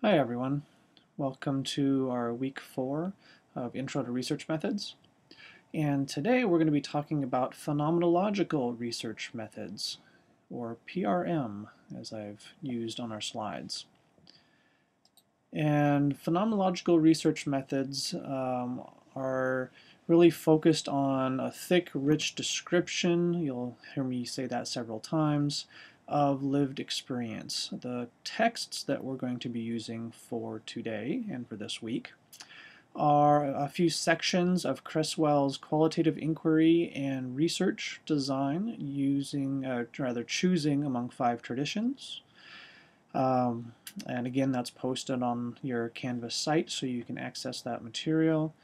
Hi everyone. Welcome to our week four of Intro to Research Methods. And today we're going to be talking about phenomenological research methods, or PRM, as I've used on our slides. And phenomenological research methods um, are really focused on a thick, rich description. You'll hear me say that several times of lived experience. The texts that we're going to be using for today and for this week are a few sections of Creswell's qualitative inquiry and research design using, uh, rather choosing among five traditions. Um, and again, that's posted on your Canvas site so you can access that material.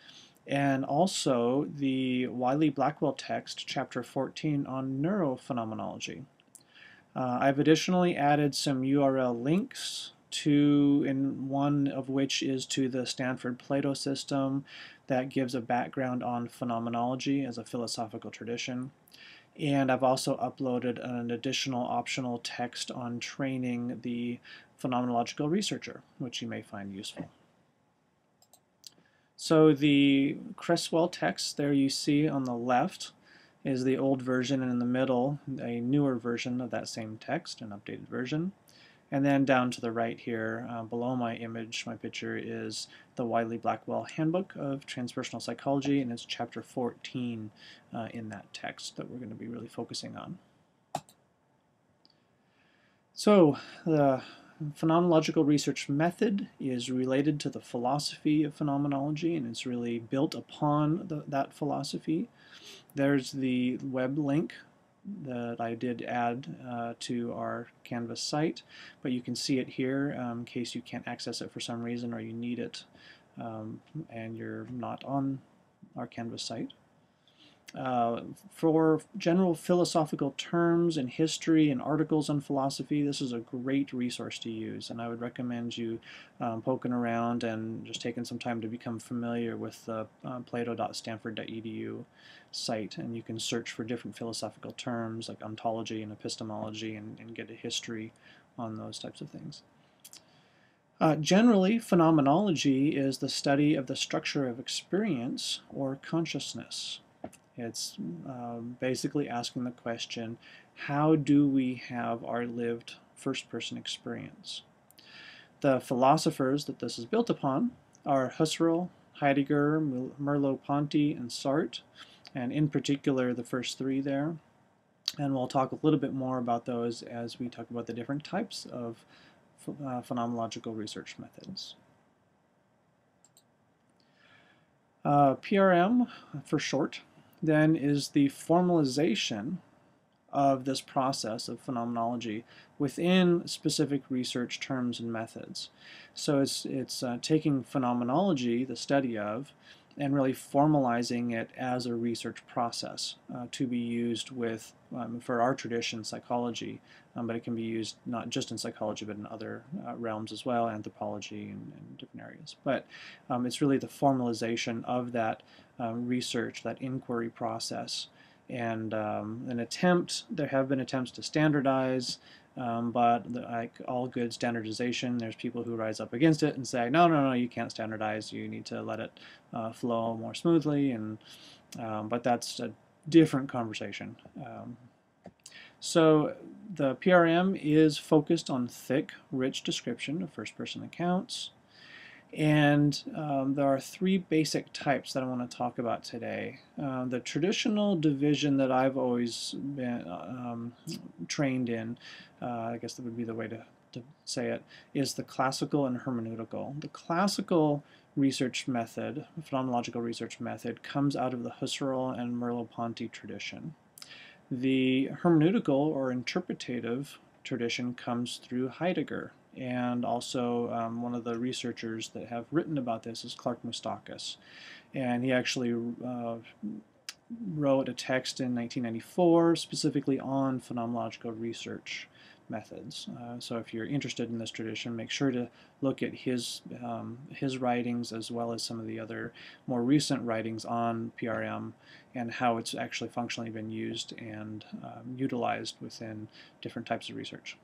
And also the Wiley-Blackwell text, chapter 14 on neurophenomenology. Uh, I've additionally added some URL links to, in one of which is to the Stanford Plato system that gives a background on phenomenology as a philosophical tradition. And I've also uploaded an additional optional text on training the phenomenological researcher, which you may find useful. So the Creswell text there you see on the left is the old version, and in the middle, a newer version of that same text, an updated version. And then down to the right here, uh, below my image, my picture, is the Wiley-Blackwell Handbook of Transpersonal Psychology, and it's chapter 14 uh, in that text that we're going to be really focusing on. So, the phenomenological research method is related to the philosophy of phenomenology, and it's really built upon the, that philosophy. There's the web link that I did add uh, to our Canvas site, but you can see it here um, in case you can't access it for some reason or you need it um, and you're not on our Canvas site. Uh, for general philosophical terms and history and articles on philosophy, this is a great resource to use, and I would recommend you um, poking around and just taking some time to become familiar with the uh, plato.stanford.edu site, and you can search for different philosophical terms like ontology and epistemology and, and get a history on those types of things. Uh, generally, phenomenology is the study of the structure of experience or consciousness. It's um, basically asking the question, how do we have our lived first-person experience? The philosophers that this is built upon are Husserl, Heidegger, Merleau-Ponty, and Sartre, and in particular the first three there. And we'll talk a little bit more about those as we talk about the different types of uh, phenomenological research methods. Uh, PRM, for short, then is the formalization of this process of phenomenology within specific research terms and methods. So it's, it's uh, taking phenomenology, the study of, and really formalizing it as a research process uh, to be used with, um, for our tradition, psychology, um, but it can be used not just in psychology but in other uh, realms as well, anthropology and, and different areas. But um, it's really the formalization of that um, research, that inquiry process, and um, an attempt, there have been attempts to standardize um, but the, like all good standardization, there's people who rise up against it and say, no, no, no, you can't standardize. You need to let it uh, flow more smoothly. And um, but that's a different conversation. Um, so the PRM is focused on thick, rich description of first-person accounts. And um, there are three basic types that I want to talk about today. Uh, the traditional division that I've always been um, trained in, uh, I guess that would be the way to, to say it, is the classical and hermeneutical. The classical research method, phenomenological research method, comes out of the Husserl and Merleau-Ponty tradition. The hermeneutical or interpretative tradition comes through Heidegger and also um, one of the researchers that have written about this is Clark Moustakas. And he actually uh, wrote a text in 1994 specifically on phenomenological research methods. Uh, so if you're interested in this tradition, make sure to look at his um, his writings as well as some of the other more recent writings on PRM and how it's actually functionally been used and um, utilized within different types of research.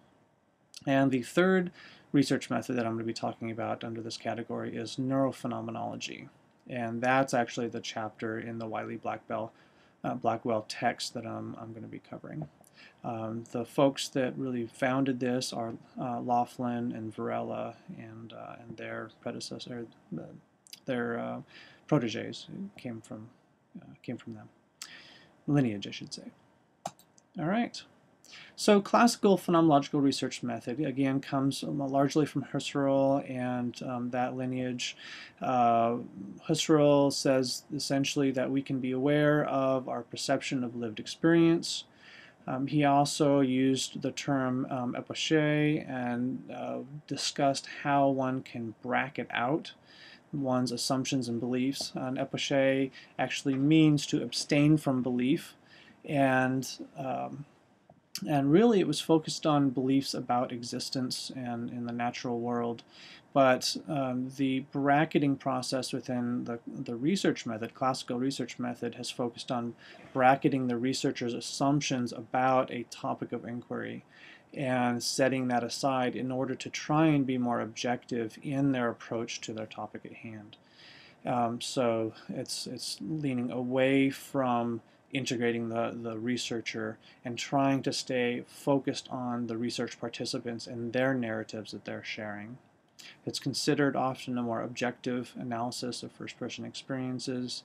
And the third research method that I'm going to be talking about under this category is neurophenomenology. And that's actually the chapter in the Wiley Blackwell, uh, Blackwell text that I'm, I'm going to be covering. Um, the folks that really founded this are uh, Laughlin and Varela and, uh, and their predecessor, their uh, proteges came from, uh, came from them. Lineage, I should say. All right. So classical phenomenological research method, again, comes largely from Husserl and um, that lineage. Uh, Husserl says essentially that we can be aware of our perception of lived experience. Um, he also used the term um, epoché and uh, discussed how one can bracket out one's assumptions and beliefs. An epoché actually means to abstain from belief and um, and really it was focused on beliefs about existence and in the natural world but um, the bracketing process within the, the research method, classical research method, has focused on bracketing the researcher's assumptions about a topic of inquiry and setting that aside in order to try and be more objective in their approach to their topic at hand. Um, so it's, it's leaning away from integrating the, the researcher and trying to stay focused on the research participants and their narratives that they're sharing. It's considered often a more objective analysis of first-person experiences.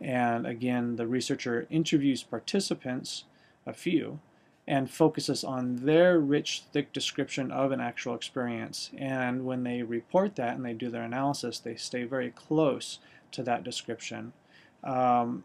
And again, the researcher interviews participants, a few, and focuses on their rich, thick description of an actual experience. And when they report that and they do their analysis, they stay very close to that description. Um,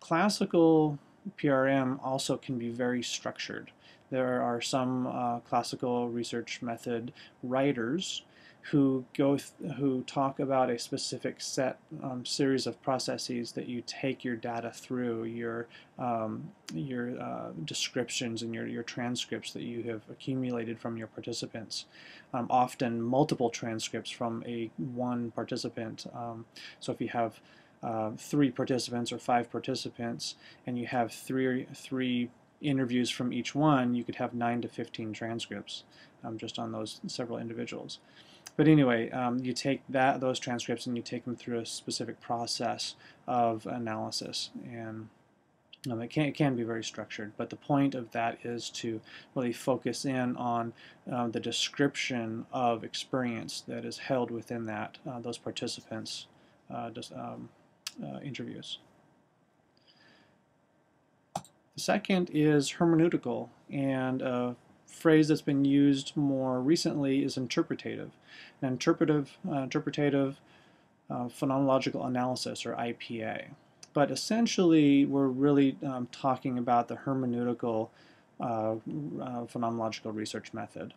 classical PRM also can be very structured. There are some uh, classical research method writers who go who talk about a specific set um, series of processes that you take your data through your um, your uh, descriptions and your your transcripts that you have accumulated from your participants um, often multiple transcripts from a one participant um, so if you have uh, three participants or five participants and you have three three interviews from each one you could have 9 to 15 transcripts um, just on those several individuals but anyway, um, you take that those transcripts and you take them through a specific process of analysis, and um, it can it can be very structured. But the point of that is to really focus in on uh, the description of experience that is held within that uh, those participants' uh, um, uh, interviews. The second is hermeneutical, and a phrase that's been used more recently is interpretative an interpretive, uh, interpretative uh, phenomenological analysis, or IPA. But essentially, we're really um, talking about the hermeneutical uh, uh, phenomenological research method.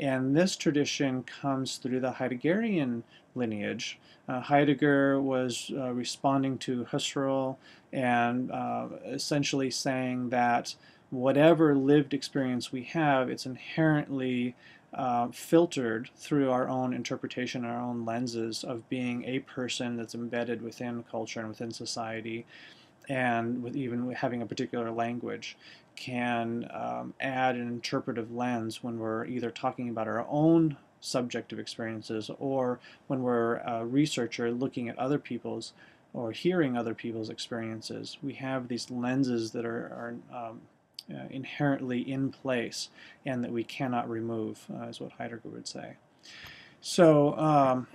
And this tradition comes through the Heideggerian lineage. Uh, Heidegger was uh, responding to Husserl and uh, essentially saying that whatever lived experience we have, it's inherently uh, filtered through our own interpretation, our own lenses of being a person that's embedded within culture and within society, and with even having a particular language, can um, add an interpretive lens when we're either talking about our own subjective experiences or when we're a researcher looking at other people's or hearing other people's experiences. We have these lenses that are, are um, uh, inherently in place and that we cannot remove, uh, is what Heidegger would say. So um,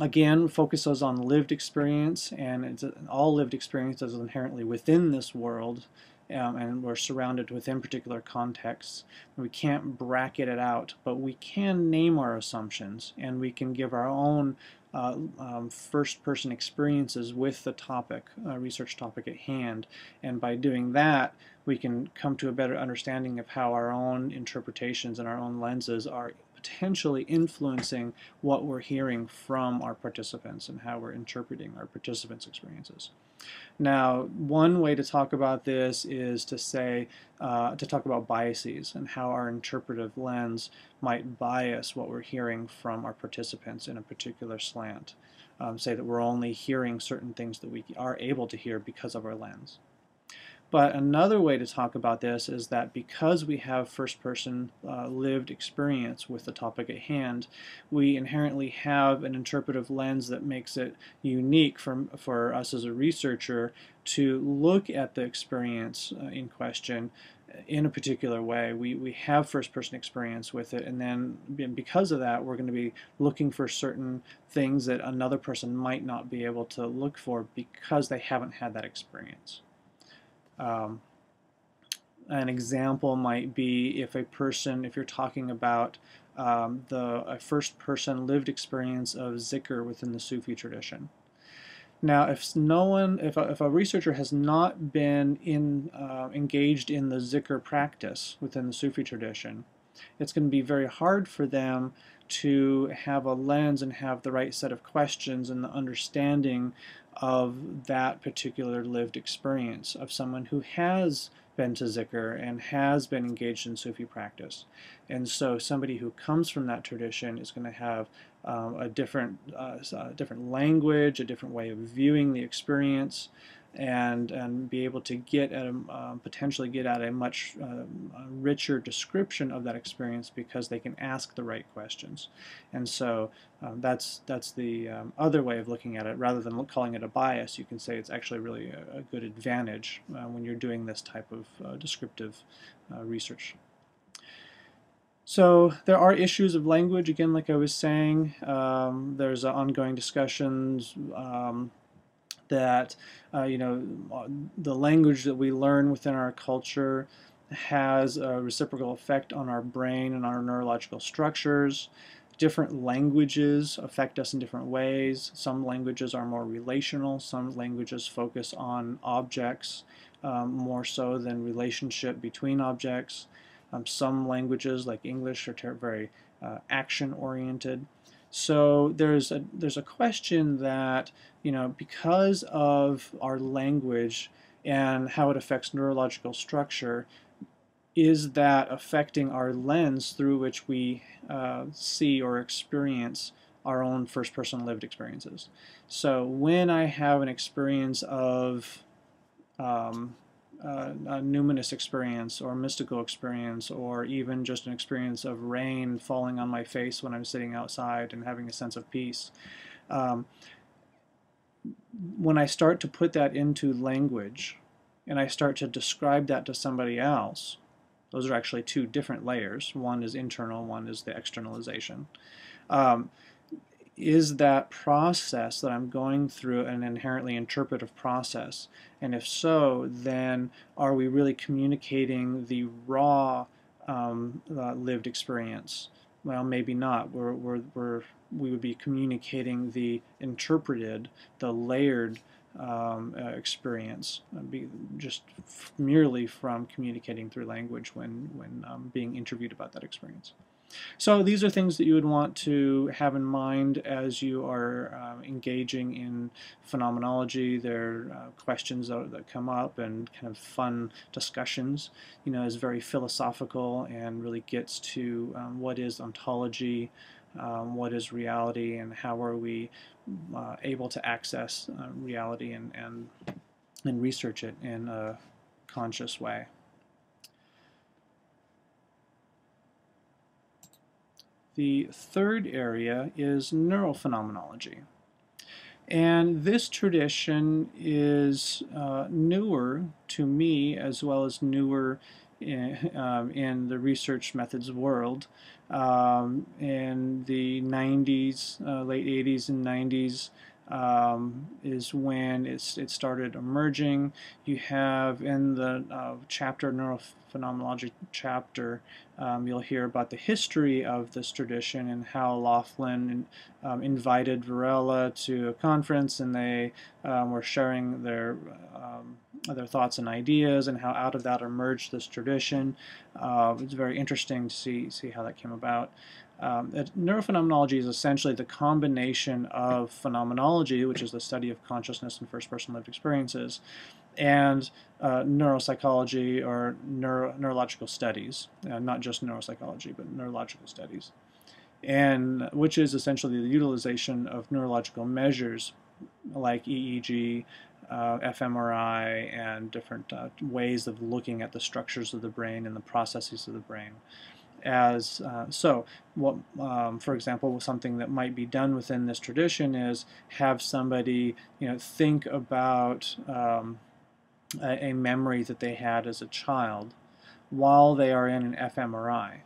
again, focuses on lived experience, and it's, all lived experience is inherently within this world, um, and we're surrounded within particular contexts. We can't bracket it out, but we can name our assumptions, and we can give our own uh, um, first-person experiences with the topic, uh, research topic at hand, and by doing that, we can come to a better understanding of how our own interpretations and our own lenses are potentially influencing what we're hearing from our participants and how we're interpreting our participants' experiences. Now, one way to talk about this is to say, uh, to talk about biases and how our interpretive lens might bias what we're hearing from our participants in a particular slant. Um, say that we're only hearing certain things that we are able to hear because of our lens. But another way to talk about this is that because we have first person uh, lived experience with the topic at hand, we inherently have an interpretive lens that makes it unique for, for us as a researcher to look at the experience uh, in question in a particular way. We, we have first person experience with it, and then because of that, we're going to be looking for certain things that another person might not be able to look for because they haven't had that experience. Um, an example might be if a person, if you're talking about um, the first person lived experience of zikr within the Sufi tradition. Now, if no one, if a, if a researcher has not been in, uh, engaged in the zikr practice within the Sufi tradition, it's going to be very hard for them to have a lens and have the right set of questions and the understanding of that particular lived experience of someone who has been to zikr and has been engaged in Sufi practice. And so somebody who comes from that tradition is going to have um, a different, uh, a different language, a different way of viewing the experience, and and be able to get at a, um, potentially get at a much uh, richer description of that experience because they can ask the right questions, and so um, that's that's the um, other way of looking at it. Rather than calling it a bias, you can say it's actually really a, a good advantage uh, when you're doing this type of uh, descriptive uh, research. So there are issues of language, again, like I was saying. Um, there's ongoing discussions um, that uh, you know the language that we learn within our culture has a reciprocal effect on our brain and our neurological structures. Different languages affect us in different ways. Some languages are more relational. Some languages focus on objects um, more so than relationship between objects. Um, some languages, like English, are very uh, action-oriented. So there's a there's a question that you know because of our language and how it affects neurological structure, is that affecting our lens through which we uh, see or experience our own first-person lived experiences? So when I have an experience of um, uh, a numinous experience or mystical experience or even just an experience of rain falling on my face when I'm sitting outside and having a sense of peace. Um, when I start to put that into language and I start to describe that to somebody else, those are actually two different layers. One is internal, one is the externalization. Um, is that process that I'm going through an inherently interpretive process? And if so, then are we really communicating the raw um, uh, lived experience? Well, maybe not. We're, we're, we're, we would be communicating the interpreted, the layered um, uh, experience, uh, be just merely from communicating through language when, when um, being interviewed about that experience. So these are things that you would want to have in mind as you are uh, engaging in phenomenology. There are uh, questions that, that, come up and kind of fun discussions. You know, is very philosophical and really gets to um, what is ontology, um, what is reality, and how are we uh, able to access uh, reality and, and, and research it in a conscious way. The third area is neurophenomenology. And this tradition is uh, newer to me as well as newer in, um, in the research methods world. Um, in the 90s, uh, late 80s and 90s, um, is when it's, it started emerging. You have in the uh, chapter, neurophenomenology chapter, um, you'll hear about the history of this tradition and how Laughlin um, invited Varela to a conference and they um, were sharing their um, their thoughts and ideas and how out of that emerged this tradition. Uh, it's very interesting to see see how that came about. Um, neurophenomenology is essentially the combination of phenomenology, which is the study of consciousness and first-person lived experiences, and uh, neuropsychology or neuro neurological studies, uh, not just neuropsychology, but neurological studies, and which is essentially the utilization of neurological measures like EEG, uh, fMRI and different uh, ways of looking at the structures of the brain and the processes of the brain. As uh, so, what, um, for example, something that might be done within this tradition is have somebody, you know, think about um, a, a memory that they had as a child while they are in an fMRI.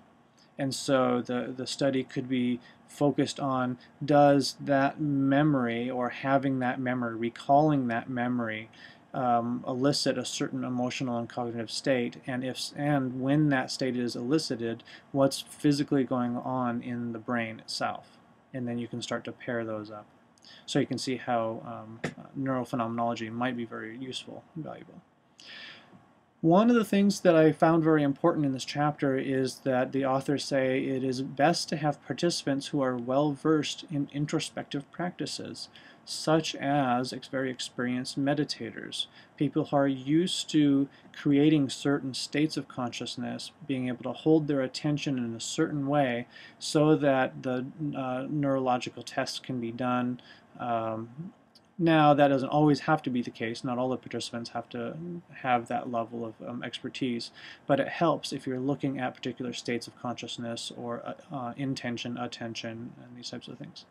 And so the, the study could be focused on does that memory or having that memory, recalling that memory, um, elicit a certain emotional and cognitive state, and if and when that state is elicited, what's physically going on in the brain itself, and then you can start to pair those up. So you can see how um, neurophenomenology might be very useful and valuable. One of the things that I found very important in this chapter is that the authors say it is best to have participants who are well versed in introspective practices, such as very experienced meditators, people who are used to creating certain states of consciousness, being able to hold their attention in a certain way so that the uh, neurological tests can be done um, now, that doesn't always have to be the case. Not all the participants have to have that level of um, expertise, but it helps if you're looking at particular states of consciousness or uh, uh, intention, attention, and these types of things.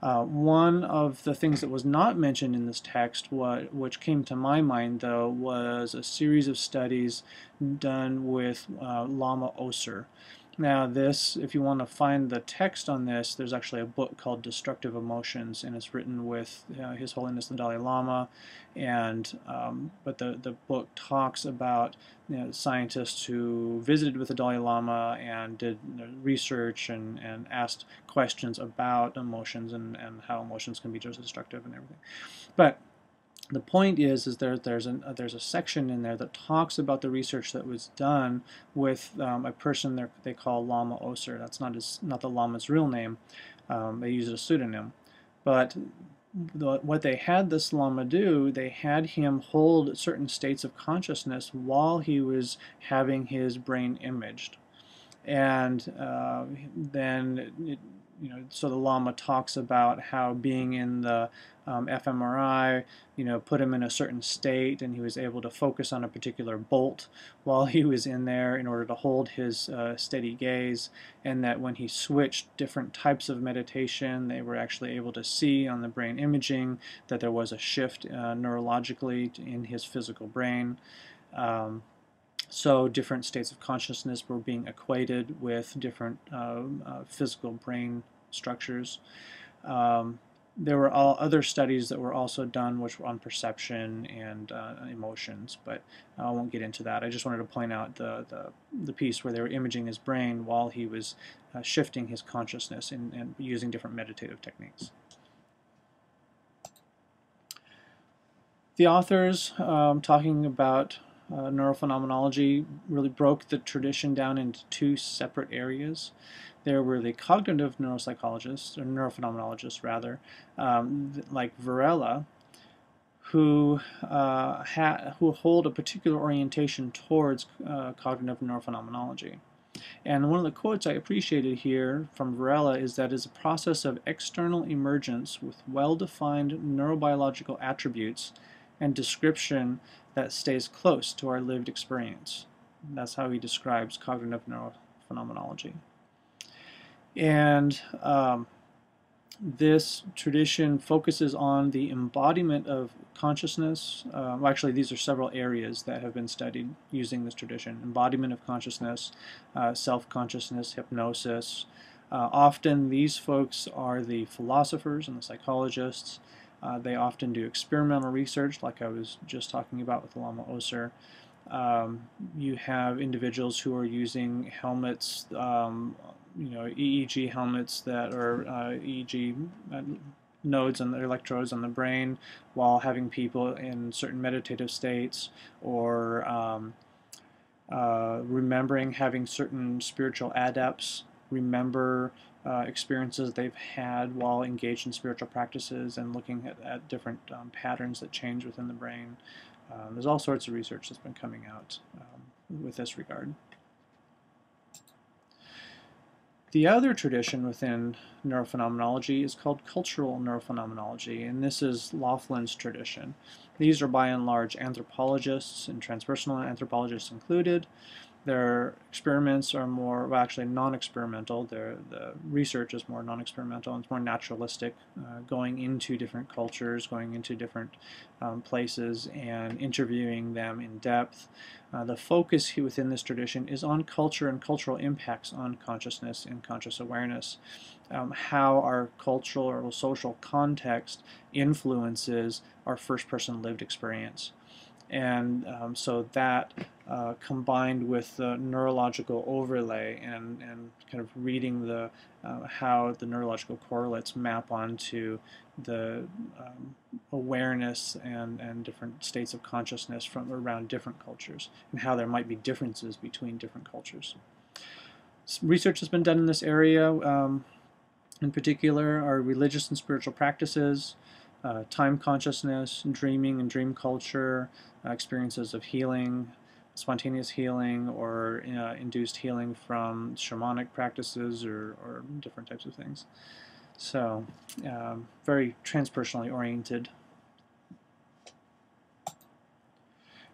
Uh, one of the things that was not mentioned in this text, what, which came to my mind though, was a series of studies done with uh, Lama Oser. Now this, if you want to find the text on this, there's actually a book called Destructive Emotions, and it's written with uh, His Holiness the Dalai Lama, and um, but the the book talks about you know, scientists who visited with the Dalai Lama and did research and, and asked questions about emotions and, and how emotions can be just destructive and everything. But the point is, is there, there's, an, uh, there's a section in there that talks about the research that was done with um, a person they call Lama Oser. That's not, his, not the Lama's real name. Um, they use a pseudonym. But what they had this Lama do, they had him hold certain states of consciousness while he was having his brain imaged. And uh, then it, you know, so the Lama talks about how being in the um, fMRI, you know, put him in a certain state, and he was able to focus on a particular bolt while he was in there in order to hold his uh, steady gaze, and that when he switched different types of meditation, they were actually able to see on the brain imaging that there was a shift uh, neurologically in his physical brain. Um, so different states of consciousness were being equated with different uh, uh, physical brain structures. Um, there were all other studies that were also done which were on perception and uh, emotions, but I won't get into that. I just wanted to point out the, the, the piece where they were imaging his brain while he was uh, shifting his consciousness and, and using different meditative techniques. The authors um, talking about uh, neurophenomenology really broke the tradition down into two separate areas. There were the cognitive neuropsychologists, or neurophenomenologists rather, um, like Varela, who uh, who hold a particular orientation towards uh, cognitive neurophenomenology. And one of the quotes I appreciated here from Varela is that it's a process of external emergence with well-defined neurobiological attributes and description that stays close to our lived experience. That's how he describes cognitive neurophenomenology. And um, this tradition focuses on the embodiment of consciousness. Well, actually, these are several areas that have been studied using this tradition. Embodiment of consciousness, uh, self-consciousness, hypnosis. Uh, often these folks are the philosophers and the psychologists. Uh, they often do experimental research, like I was just talking about with Lama Oser. Um, you have individuals who are using helmets, um, you know, EEG helmets that are uh, EEG uh, nodes and electrodes on the brain while having people in certain meditative states or um, uh, remembering having certain spiritual adepts remember uh, experiences they've had while engaged in spiritual practices and looking at, at different um, patterns that change within the brain. Um, there's all sorts of research that's been coming out um, with this regard. The other tradition within neurophenomenology is called cultural neurophenomenology, and this is Laughlin's tradition. These are by and large anthropologists and transpersonal anthropologists included. Their experiments are more, well, actually non-experimental. The research is more non-experimental and it's more naturalistic, uh, going into different cultures, going into different um, places and interviewing them in depth. Uh, the focus within this tradition is on culture and cultural impacts on consciousness and conscious awareness. Um, how our cultural or social context influences our first-person lived experience. And um, so that uh, combined with the neurological overlay and, and kind of reading the uh, how the neurological correlates map onto the um, awareness and, and different states of consciousness from around different cultures and how there might be differences between different cultures. Some research has been done in this area. Um, in particular, our religious and spiritual practices, uh, time consciousness, dreaming and dream culture, uh, experiences of healing, spontaneous healing or uh, induced healing from shamanic practices or, or different types of things. So, um, very transpersonally oriented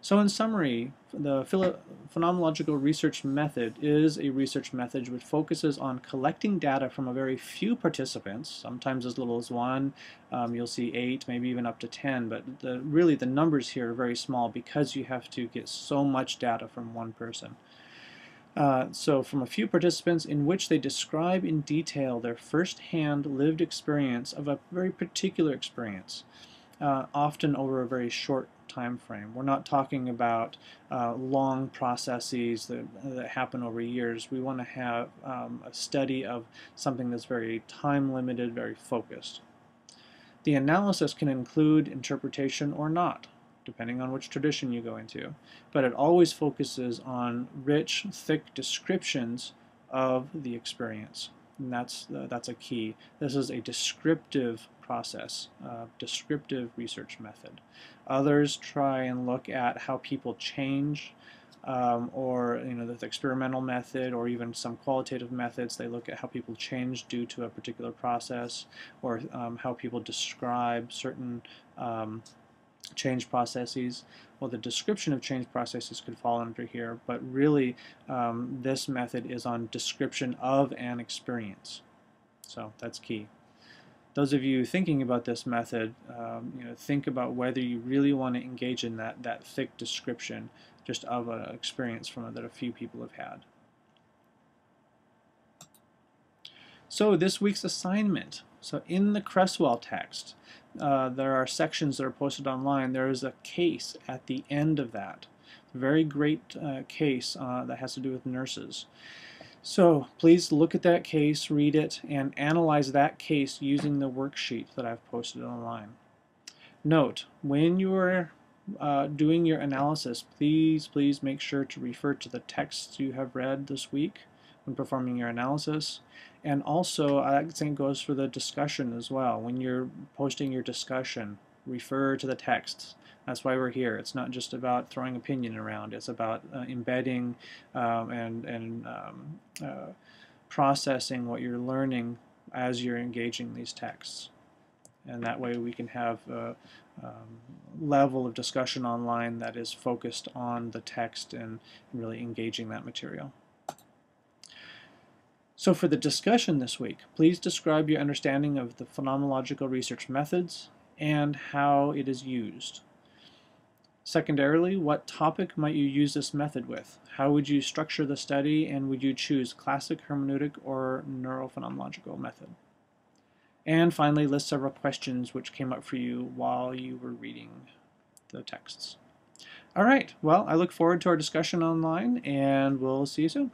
So in summary, the phenomenological research method is a research method which focuses on collecting data from a very few participants, sometimes as little as one, um, you'll see eight, maybe even up to ten, but the, really the numbers here are very small because you have to get so much data from one person. Uh, so from a few participants in which they describe in detail their first-hand lived experience of a very particular experience, uh, often over a very short time frame. We're not talking about uh, long processes that, that happen over years. We want to have um, a study of something that's very time limited, very focused. The analysis can include interpretation or not, depending on which tradition you go into, but it always focuses on rich, thick descriptions of the experience. And that's, uh, that's a key. This is a descriptive process, uh, descriptive research method. Others try and look at how people change um, or you know the experimental method or even some qualitative methods they look at how people change due to a particular process or um, how people describe certain um, change processes well the description of change processes could fall under here but really um, this method is on description of an experience so that's key those of you thinking about this method, um, you know, think about whether you really want to engage in that, that thick description just of an experience from that a few people have had. So this week's assignment. So in the Creswell text, uh, there are sections that are posted online. There is a case at the end of that. Very great uh, case uh, that has to do with nurses. So please look at that case, read it, and analyze that case using the worksheet that I've posted online. Note, when you are uh, doing your analysis, please, please make sure to refer to the texts you have read this week when performing your analysis. And also, I think goes for the discussion as well. When you're posting your discussion, refer to the texts. That's why we're here. It's not just about throwing opinion around. It's about uh, embedding um, and, and um, uh, processing what you're learning as you're engaging these texts. And that way we can have a um, level of discussion online that is focused on the text and really engaging that material. So for the discussion this week, please describe your understanding of the phenomenological research methods and how it is used. Secondarily, what topic might you use this method with? How would you structure the study and would you choose classic hermeneutic or neurophenomenological method? And finally, list several questions which came up for you while you were reading the texts. All right, well, I look forward to our discussion online and we'll see you soon.